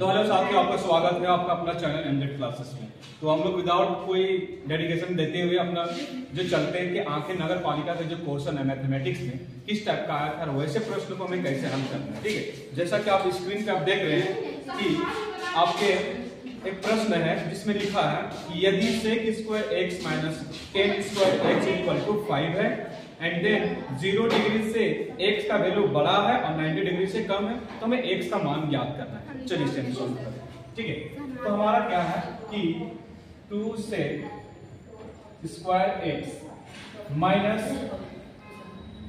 तो हेलो साथियों आपका स्वागत है, आपका अपना चैनल एमजेड क्लासेस में। तो हम लोग विदाउट कोई डेडिकेशन देते हुए अपना जो चलते हैं कि आँखें नगर पालिका का जो कोर्सन है मैथमेटिक्स में, किस टाइप का आया था और वैसे प्रश्न को हमें कैसे हल करना है, ठीक है? जैसा कि आप स्क्रीन पे आप देख रहे हैं कि आपके एक प्रश्न है, जिसमें लिखा है कि यदि sec square x minus ten square x equal to five है एंड देन ज़ीरो डिग्री से एक्स का वैल्यू बड़ा है और 90 डिग्री से कम है तो हमें एक्स का मान ज्ञात करना है। चलिए सॉल्व ठीक है? तो हमारा क्या है कि टू से square x minus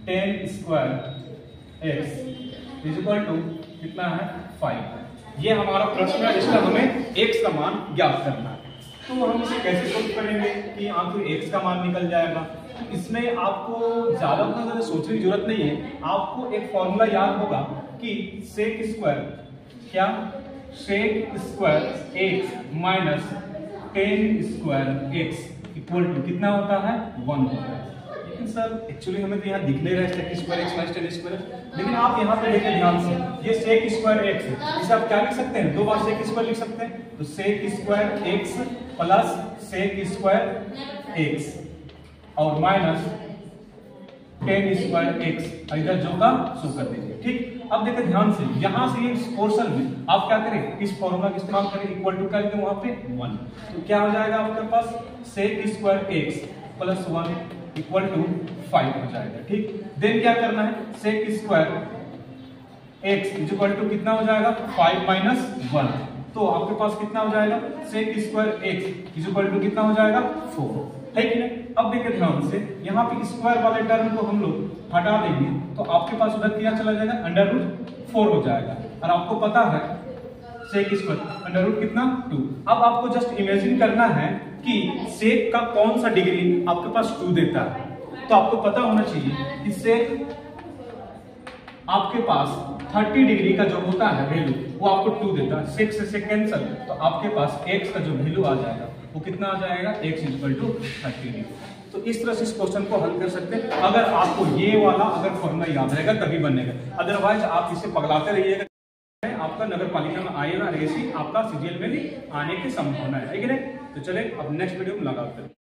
ten square x is equal to कितना है? फाइव ये हमारा प्रश्न है, जिसका हमें एक्स का मान ज्ञात करना है। तो हम इसे कैसे सोल्व करेंगे कि यहाँ पे एक्स का मान निकल जाएगा? इसमें आपको ज़्यादा उतना ज़्यादा सोचने की ज़रूरत नहीं है। आपको एक फॉर्मूला याद होगा कि सेक स्क्वायर क्या? Sec square x minus ten square x equal to कितना होता है? वन होता है। लेकिन सर एक्चुअली हमें तो यहाँ दिख नहीं रहा है sec square x minus ten square लेकिन आप यहाँ पे देखें ध्यान से, ये सेक स्क्वायर एक्स इसे आप क्या लिख सकते हैं? दो बार सेक स्क्वायर लिख सकते हैं? तो sec square x plus sec square x और माइनस टेन स्क्वायर एक्स इधर जो का सो कर दीजिए, ठीक? अब देखिए ध्यान से, यहाँ से इस पोर्शन में आप क्या करें? इस फॉर्मूला का इस्तेमाल करें इक्वल टू कर वहाँ पे? वन तो क्या हो जाएगा आपके पास? Sec square x plus one equal to five हो जाएगा, ठीक? देन क्या करना है? Sec square x is equal to कितना हो जाएगा? फाइव माइनस वन तो आपके पास कितना हो जाएगा? Sec square x is equal to कितना हो जाएगा? फोर है अब देखिए ध्यान से, यहाँ पे स्क्वायर वाले टर्म को हम लोग हटा देंगे तो आपके पास उधर क्या चला जाएगा? अंडर रूट फोर हो जाएगा। और आपको पता है सेक स्क्वायर अंडर रूट कितना? टू अब आपको जस्ट इमेजिन करना है कि सेक का कौन सा डिग्री आपके पास टू देता है? तो आपको पता होना चाहिए कि सेक आपके पास 30 डिग्री का जो होता है वैल्यू वो आपको टू देता है। सिक्स से कैंसल तो आपके पास एक्स का जो वैल्यू आ जाएगा, वो कितना आ जाएगा? X equal to thirty degree तो इस तरह से इस क्वेश्चन को हल कर सकते हैं। अगर आपको ये वाला, अगर फॉर्मूला याद रहेगा, तभी बनेगा। अदरवाइज़ आप इसे पगलाते रहिएगा। आपका नगर पालिका में आएगा, रेसी आपका सीजीएल में भी आने की संभावना है। ठीक है तो चले, अब नेक्स्ट वीडियो में लगा